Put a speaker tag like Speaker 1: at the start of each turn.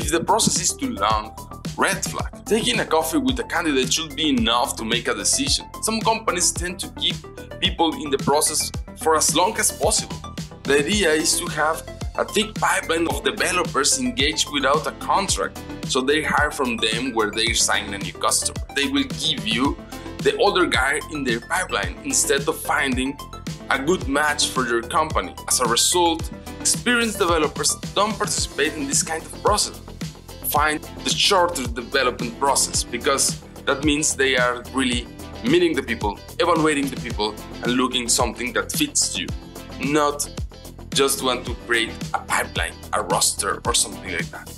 Speaker 1: If the process is too long, red flag. Taking a coffee with a candidate should be enough to make a decision. Some companies tend to keep people in the process for as long as possible. The idea is to have a thick pipeline of developers engaged without a contract, so they hire from them where they sign a new customer. They will give you the other guy in their pipeline instead of finding a good match for your company. As a result, experienced developers don't participate in this kind of process. Find the shorter development process because that means they are really meeting the people, evaluating the people, and looking something that fits you, not just want to create a pipeline, a roster, or something like that.